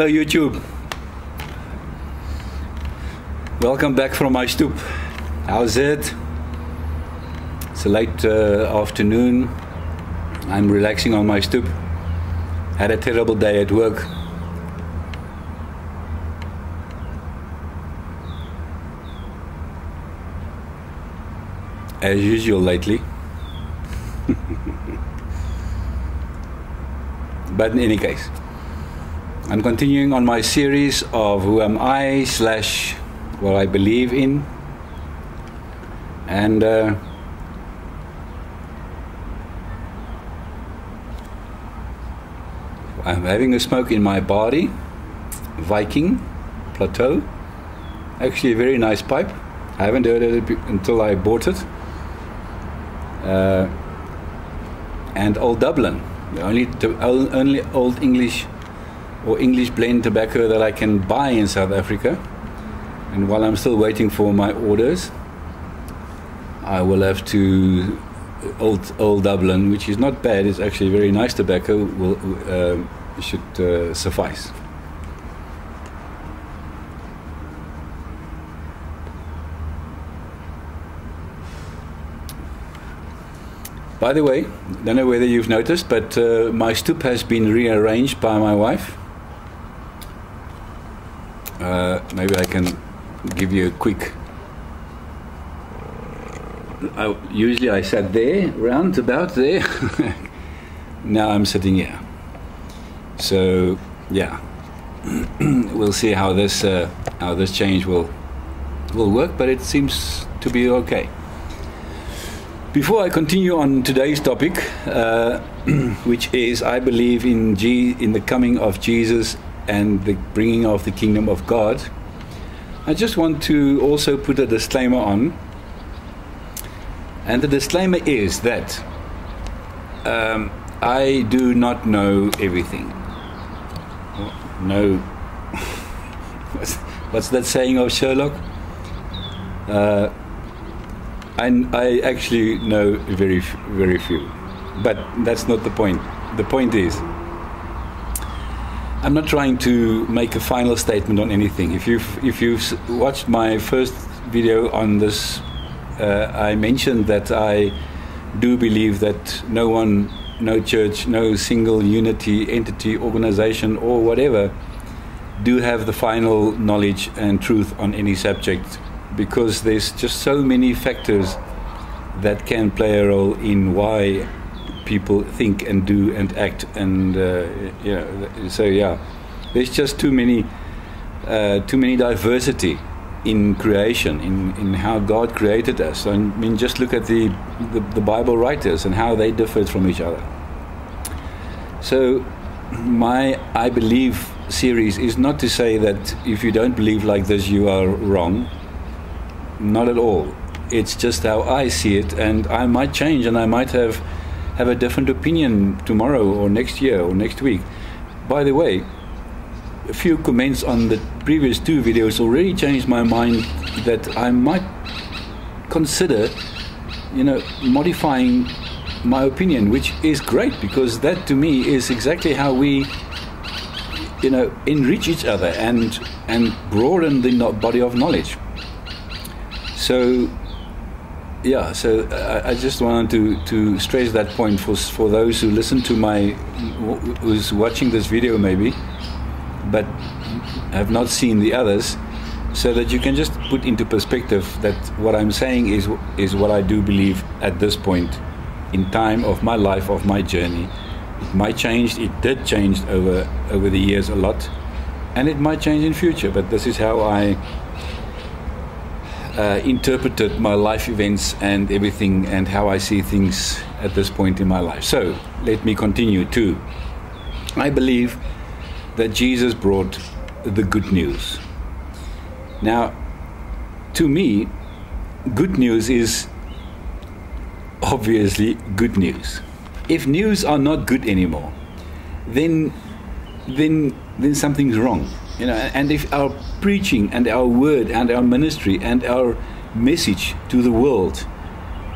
Hello, YouTube. Welcome back from my stoop. How's it? It's a late uh, afternoon. I'm relaxing on my stoop. Had a terrible day at work. As usual lately. but in any case, I'm continuing on my series of Who Am I slash what I believe in. And uh, I'm having a smoke in my body, Viking Plateau. Actually, a very nice pipe. I haven't heard it until I bought it. Uh, and Old Dublin, the only, only Old English or English blend tobacco that I can buy in South Africa. And while I'm still waiting for my orders, I will have to old old Dublin, which is not bad. It's actually very nice tobacco. Will uh, should uh, suffice. By the way, don't know whether you've noticed, but uh, my stoop has been rearranged by my wife. Uh, maybe I can give you a quick. I, usually I sat there, round about there. now I'm sitting here. So yeah, we'll see how this uh, how this change will will work, but it seems to be okay. Before I continue on today's topic, uh, which is I believe in G- in the coming of Jesus and the bringing of the kingdom of God, I just want to also put a disclaimer on. And the disclaimer is that um, I do not know everything. No. what's, that saying of Sherlock? Uh, I, I actually know very, very few. But that's not the point. The point is, I'm not trying to make a final statement on anything. If you've, if you've watched my first video on this, uh, I mentioned that I do believe that no one, no church, no single unity, entity, organization, or whatever do have the final knowledge and truth on any subject because there's just so many factors that can play a role in why people think and do and act and uh, yeah so yeah. There's just too many uh, too many diversity in creation in, in how God created us. I mean just look at the, the, the Bible writers and how they differed from each other. So my I believe series is not to say that if you don't believe like this you are wrong. Not at all. It's just how I see it, and I might change, and I might have have a different opinion tomorrow or next year or next week. By the way, a few comments on the previous two videos already changed my mind that I might consider, you know, modifying my opinion, which is great because that to me is exactly how we, you know, enrich each other and and broaden the body of knowledge. So, yeah, so I, I, just wanted to, to stress that point for, for those who listen to my, who's watching this video maybe, but have not seen the others, so that you can just put into perspective that what I'm saying is, is what I do believe at this point in time of my life, of my journey. It might change, it did change over, over the years a lot, and it might change in future, but this is how I uh, interpreted my life events and everything and how I see things at this point in my life. So let me continue too. I believe that Jesus brought the good news. Now, to me, good news is obviously good news. If news are not good anymore, then then then something's wrong. You know, and if our preaching and our word and our ministry and our message to the world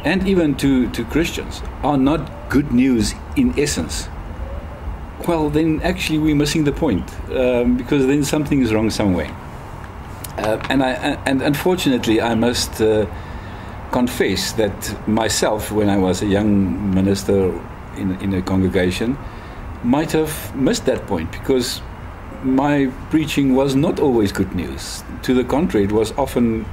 and even to, to Christians are not good news in essence, well, then actually we're missing the point um, because then something is wrong somewhere. Uh, and I and unfortunately, I must uh, confess that myself, when I was a young minister in in a congregation, might have missed that point because my preaching was not always good news. To the contrary, it was often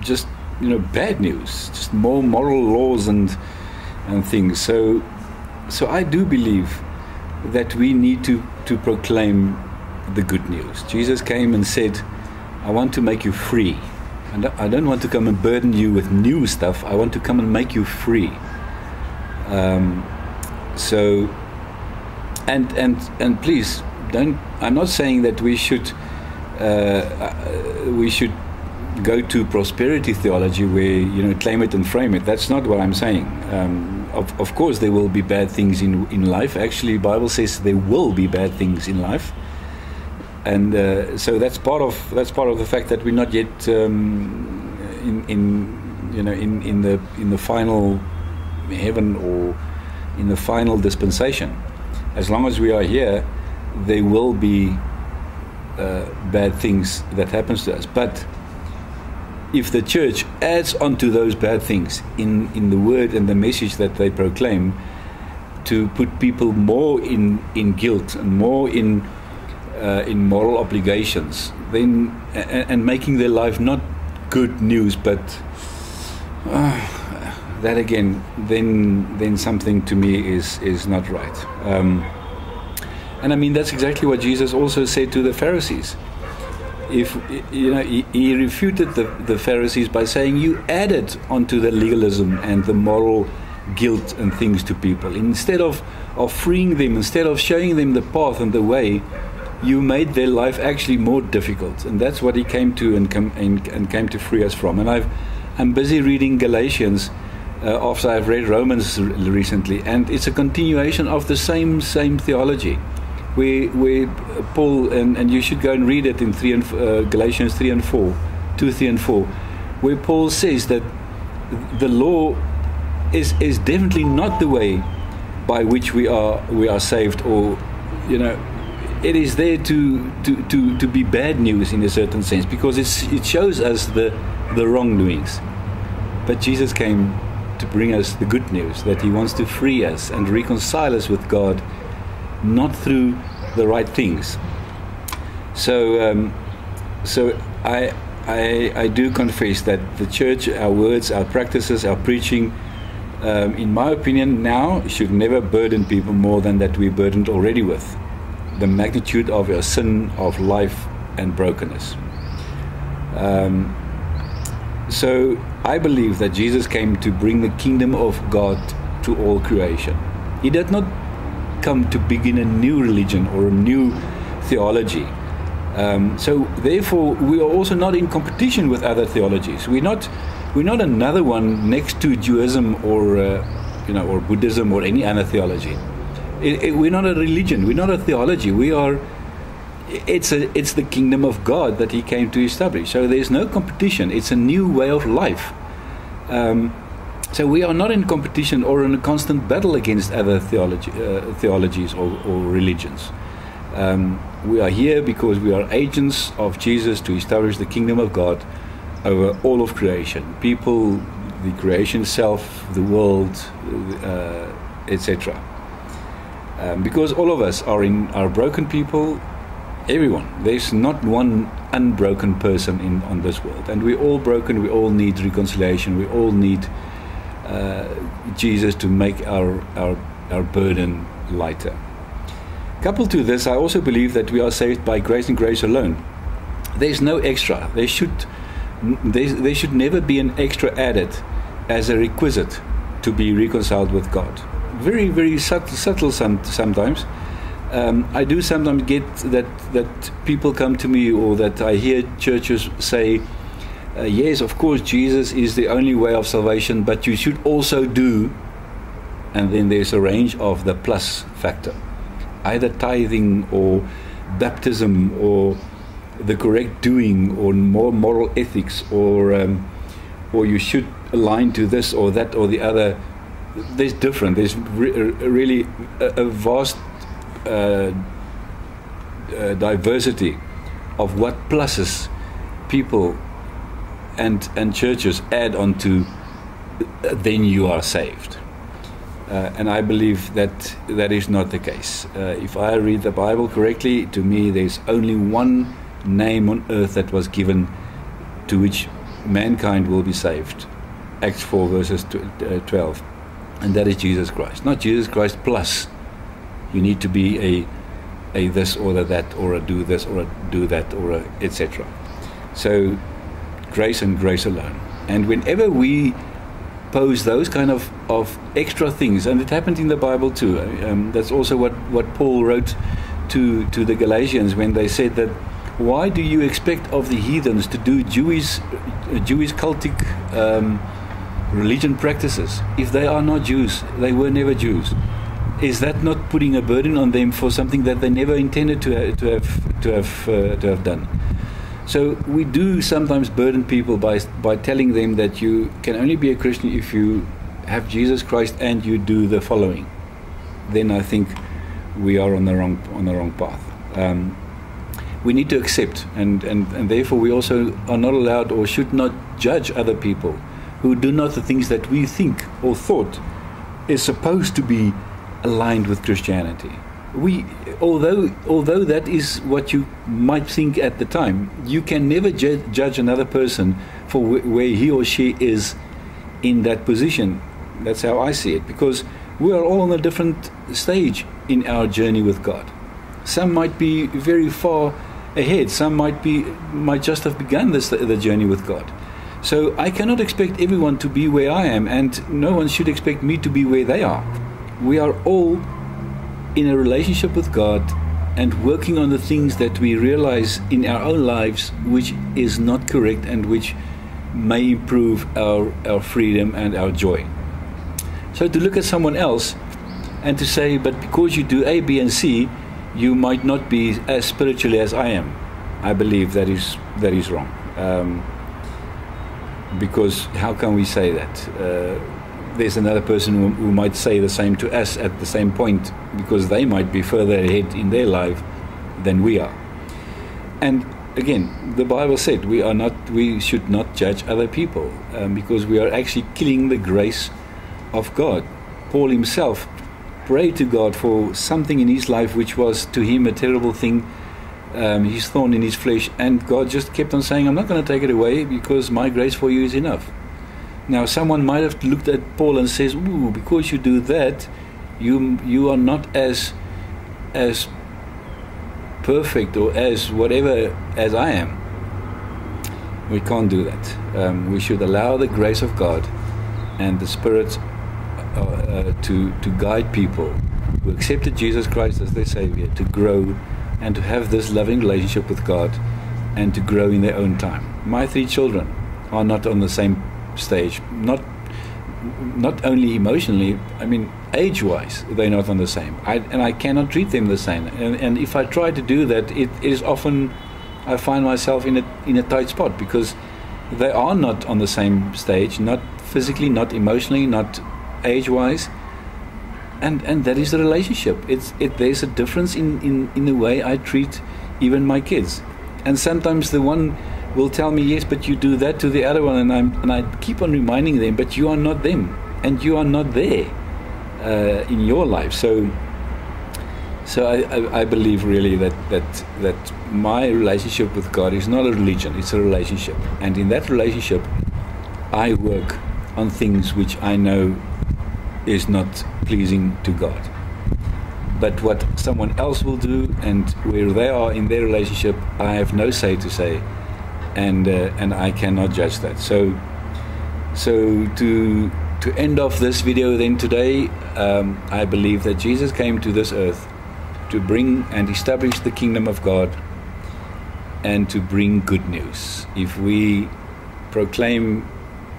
just you know bad news, just more moral laws and and things. So so I do believe that we need to to proclaim the good news. Jesus came and said, "I want to make you free." And I don't want to come and burden you with new stuff. I want to come and make you free. Um, so, and and and please don't. I'm not saying that we should uh, uh, we should go to prosperity theology where you know claim it and frame it. That's not what I'm saying. Um, of, of course, there will be bad things in in life. Actually, Bible says there will be bad things in life, and uh, so that's part of that's part of the fact that we're not yet um, in in you know in in the in the final heaven or in the final dispensation. As long as we are here, there will be uh, bad things that happens to us, but if the church adds onto those bad things in, in the word and the message that they proclaim to put people more in, in guilt and more in, uh, in moral obligations, then and, and, making their life not good news, but uh, that again, then then something to me is is not right. Um, and I mean that's exactly what Jesus also said to the Pharisees. If you know he, he, refuted the, the Pharisees by saying you added onto the legalism and the moral guilt and things to people. Instead of of freeing them instead of showing them the path and the way you made their life actually more difficult. And that's what he came to and, come, and, and came to free us from. And I've I'm busy reading Galatians uh, after I've read Romans recently. And it's a continuation of the same same theology where, where Paul, and, and you should go and read it in three and, uh, Galatians 3 and 4, 2, 3 and 4, where Paul says that the law is, is definitely not the way by which we are, we are saved or, you know, it is there to, to, to, to be bad news in a certain sense because it's, it shows us the, the wrongdoings. But Jesus came to bring us the good news that He wants to free us and reconcile us with God not through the right things. So, um, so I, I, I do confess that the church, our words, our practices, our preaching, um, in my opinion, now should never burden people more than that we burdened already with the magnitude of our sin, of life, and brokenness. Um, so I believe that Jesus came to bring the kingdom of God to all creation. He did not come to begin a new religion or a new theology. Um, so therefore, we are also not in competition with other theologies. We're not, we're not another one next to Judaism or, uh, you know, or Buddhism or any other theology. It, it, we're not a religion. We're not a theology. We are. It's a, it's the kingdom of God that He came to establish. So there's no competition. It's a new way of life. Um, so we are not in competition or in a constant battle against other theology, uh, theologies or, or religions. Um, we are here because we are agents of Jesus to establish the kingdom of God over all of creation people, the creation itself, the world, uh, etc. Um, because all of us are in are broken people, everyone. There's not one unbroken person in on this world, and we're all broken. We all need reconciliation. We all need uh, Jesus to make our, our, our burden lighter. Coupled to this, I also believe that we are saved by grace and grace alone. There's no extra. There should, there, there should never be an extra added as a requisite to be reconciled with God. Very, very subtle, subtle some, sometimes. Um, I do sometimes get that that people come to me or that I hear churches say, uh, yes, of course, Jesus is the only way of salvation, but you should also do, and then there's a range of the plus factor. Either tithing or baptism or the correct doing or more moral ethics or um, or you should align to this or that or the other. There's different. There's re- really a, a, vast uh, uh, diversity of what pluses people and and churches add on to, uh, then you are saved. Uh, and I believe that that is not the case. Uh, if I read the Bible correctly, to me there's only one name on earth that was given to which mankind will be saved. Acts 4 verses uh, 12. And that is Jesus Christ. Not Jesus Christ plus. You need to be a a this or a that or a do this or a do that or a etc. So grace and grace alone. And whenever we pose those kind of, of extra things, and it happened in the Bible too. Um, that's also what, what Paul wrote to, to the Galatians when they said that why do you expect of the heathens to do Jewish, Jewish cultic um, religion practices if they are not Jews? They were never Jews. Is that not putting a burden on them for something that they never intended to, to have to have uh, to have done? So we do sometimes burden people by by telling them that you can only be a Christian if you have Jesus Christ and you do the following. Then I think we are on the wrong on the wrong path. Um, we need to accept, and, and, and therefore we also are not allowed or should not judge other people who do not the things that we think or thought is supposed to be aligned with Christianity we although although that is what you might think at the time you can never ju- judge another person for wh- where he or she is in that position. That's how i see it because we are all on a different stage in our journey with god. Some might be very far ahead. Some might be might just have begun this the journey with god. So i cannot expect everyone to be where i am and no one should expect me to be where they are. We are all in a relationship with God and working on the things that we realize in our own lives which is not correct and which may improve our, our freedom and our joy. So to look at someone else and to say, but because you do A, B, and C, you might not be as spiritually as I am. I believe that is that is wrong. Um, because how can we say that? Uh, there's another person who, who, might say the same to us at the same point because they might be further ahead in their life than we are. And again, the Bible said we are not, we should not judge other people um, because we are actually killing the grace of God. Paul himself prayed to God for something in his life which was to him a terrible thing. Um, his thorn in his flesh, and God just kept on saying, I'm not going to take it away because my grace for you is enough. Now, someone might have looked at Paul and says, "Ooh, because you do that, you you are not as as perfect or as whatever as I am." We can't do that. Um, we should allow the grace of God and the Spirit uh, uh, to to guide people who accepted Jesus Christ as their Savior to grow and to have this loving relationship with God and to grow in their own time. My three children are not on the same stage. Not not only emotionally, I mean, age-wise, they're not on the same. I, and I cannot treat them the same. And, and if I try to do that, it, is often I find myself in a in a tight spot because they are not on the same stage, not physically, not emotionally, not age-wise. And and that is the relationship. It's it there's a difference in, in, in the way I treat even my kids. And sometimes the one will tell me, yes, but you do that to the other one, and I'm and I keep on reminding them, but you are not them, and you are not there uh, in your life. So, so I, I, I, believe really that that that my relationship with God is not a religion; it's a relationship, and in that relationship, I work on things which I know is not pleasing to God. But what someone else will do and where they are in their relationship, I have no say to say and uh, and I cannot judge that. So so to to end off this video then today, um, I believe that Jesus came to this earth to bring and establish the kingdom of God and to bring good news. If we proclaim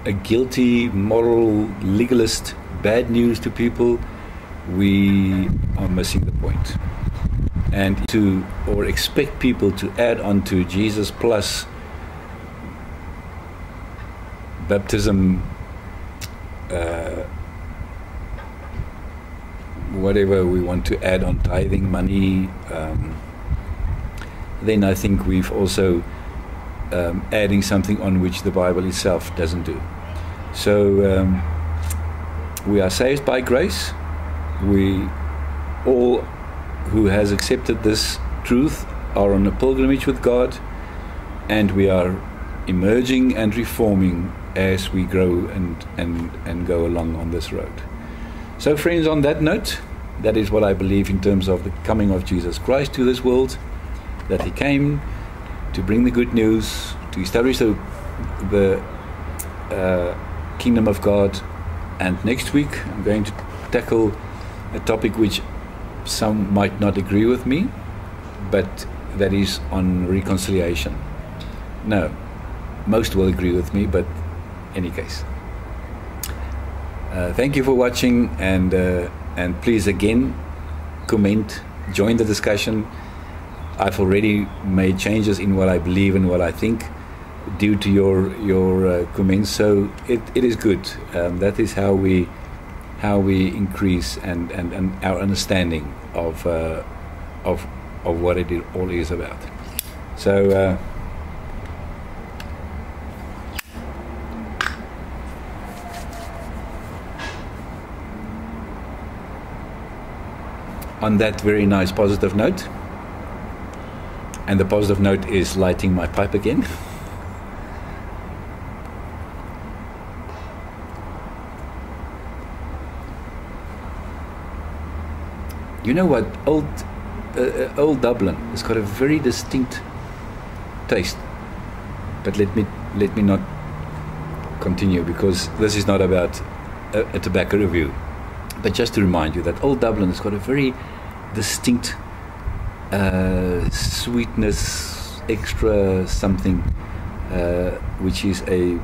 a guilty, moral, legalist bad news to people, we are missing the point. And to or expect people to add on to Jesus plus baptism uh, whatever we want to add on tithing money, um, then I think we've also um, adding something on which the Bible itself doesn't do. So um, we are saved by grace. We all who has accepted this truth are on a pilgrimage with God, and we are emerging and reforming as we grow and, and, and go along on this road. So, friends, on that note, that is what I believe in terms of the coming of Jesus Christ to this world, that He came to bring the good news, to establish the, the uh, kingdom of God. And next week, I'm going to tackle a topic which some might not agree with me, but that is on reconciliation. No, most will agree with me, but any case. Uh, thank you for watching, and uh, and please again comment, join the discussion. I've already made changes in what I believe and what I think due to your your uh, comments. So it, it is good. Um, that is how we how we increase and, and, and our understanding of uh, of of what it all is about. So. On that very nice positive note, and the positive note is lighting my pipe again. you know what? Old, uh, uh, old Dublin has got a very distinct taste. But let me let me not continue because this is not about a, a tobacco review. But just to remind you that Old Dublin has got a very distinct uh, sweetness, extra something, uh, which is a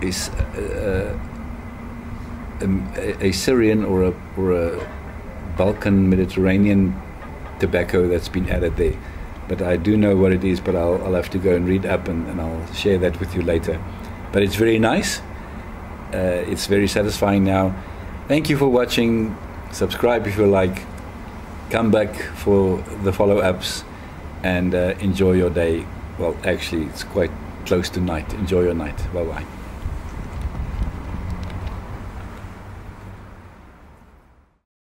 is a, a, a, Syrian or a or a Balkan Mediterranean tobacco that's been added there. But I do know what it is, but I'll, I'll have to go and read up and, and I'll share that with you later. But it's very nice. Uh, it's very satisfying now. Thank you for watching. Subscribe if you like. Come back for the follow ups and uh, enjoy your day. Well, actually, it's quite close to night. Enjoy your night. Bye bye.